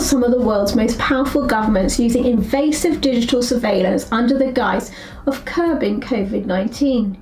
some of the world's most powerful governments using invasive digital surveillance under the guise of curbing COVID 19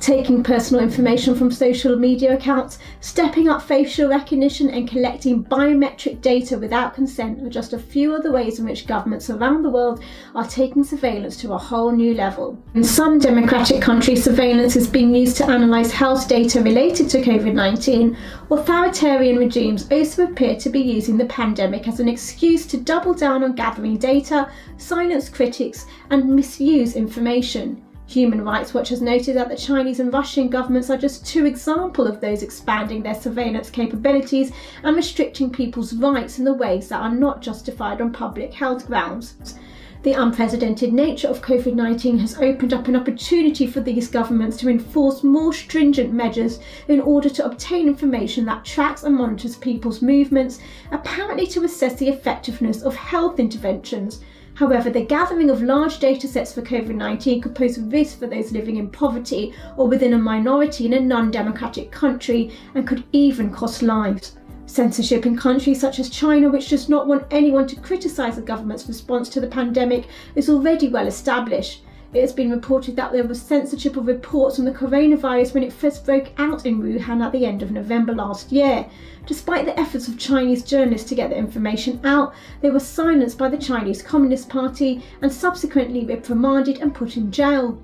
taking personal information from social media accounts, stepping up facial recognition, and collecting biometric data without consent are just a few of the ways in which governments around the world are taking surveillance to a whole new level. In some democratic countries, surveillance is being used to analyse health data related to COVID 19. Authoritarian regimes also appear to be using the pandemic as an excuse to double down on gathering data, silence critics, and misuse information. Human Rights Watch has noted that the Chinese and Russian governments are just two examples of those expanding their surveillance capabilities and restricting people's rights in the ways that are not justified on public health grounds. The unprecedented nature of COVID 19 has opened up an opportunity for these governments to enforce more stringent measures in order to obtain information that tracks and monitors people's movements, apparently to assess the effectiveness of health interventions. However, the gathering of large data sets for COVID 19 could pose risk for those living in poverty or within a minority in a non democratic country and could even cost lives. Censorship in countries such as China, which does not want anyone to criticise the government's response to the pandemic, is already well established. It has been reported that there was censorship of reports on the coronavirus when it first broke out in Wuhan at the end of November last year. Despite the efforts of Chinese journalists to get the information out, they were silenced by the Chinese Communist Party and subsequently reprimanded and put in jail.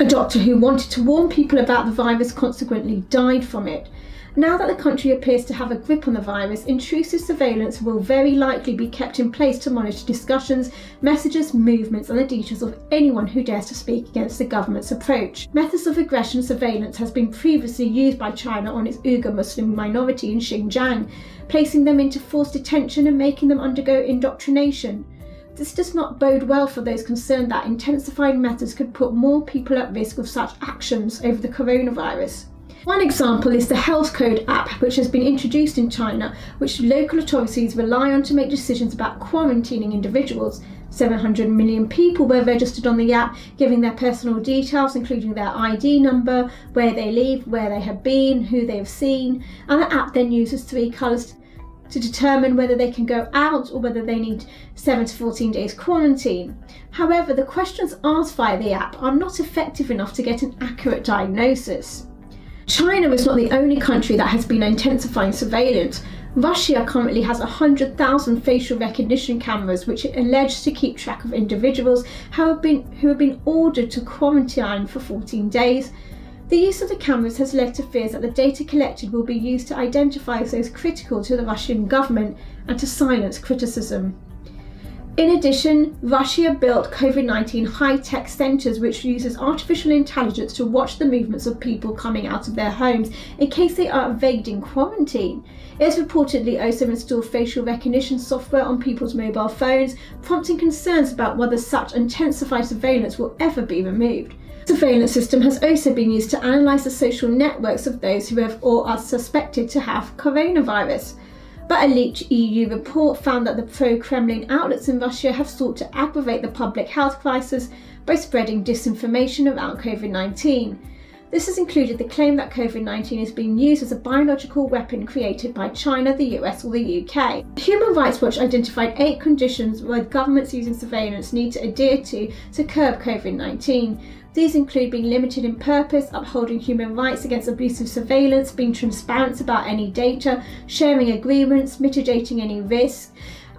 A doctor who wanted to warn people about the virus consequently died from it. Now that the country appears to have a grip on the virus, intrusive surveillance will very likely be kept in place to monitor discussions, messages, movements, and the details of anyone who dares to speak against the government's approach. Methods of aggression surveillance has been previously used by China on its Uyghur Muslim minority in Xinjiang, placing them into forced detention and making them undergo indoctrination. This does not bode well for those concerned that intensified methods could put more people at risk of such actions over the coronavirus. One example is the Health Code app, which has been introduced in China, which local authorities rely on to make decisions about quarantining individuals. 700 million people were registered on the app, giving their personal details, including their ID number, where they live, where they have been, who they have seen, and the app then uses three colours to determine whether they can go out or whether they need 7 to 14 days quarantine. However, the questions asked via the app are not effective enough to get an accurate diagnosis. China is not the only country that has been intensifying surveillance. Russia currently has 100,000 facial recognition cameras which it alleged to keep track of individuals who have, been, who have been ordered to quarantine for 14 days. The use of the cameras has led to fears that the data collected will be used to identify those critical to the Russian government and to silence criticism. In addition, Russia built COVID 19 high tech centres which uses artificial intelligence to watch the movements of people coming out of their homes in case they are evading quarantine. It has reportedly also installed facial recognition software on people's mobile phones, prompting concerns about whether such intensified surveillance will ever be removed. The surveillance system has also been used to analyse the social networks of those who have or are suspected to have coronavirus. But a leaked EU report found that the pro Kremlin outlets in Russia have sought to aggravate the public health crisis by spreading disinformation around COVID 19. This has included the claim that COVID 19 is being used as a biological weapon created by China, the US, or the UK. Human Rights Watch identified eight conditions where governments using surveillance need to adhere to to curb COVID 19. These include being limited in purpose, upholding human rights against abusive surveillance, being transparent about any data, sharing agreements, mitigating any risk,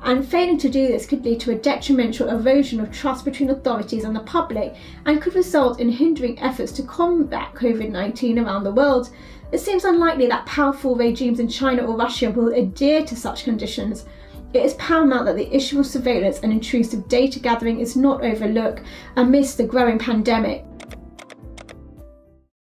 and failing to do this could lead to a detrimental erosion of trust between authorities and the public and could result in hindering efforts to combat COVID 19 around the world. It seems unlikely that powerful regimes in China or Russia will adhere to such conditions. It is paramount that the issue of surveillance and intrusive data gathering is not overlooked amidst the growing pandemic.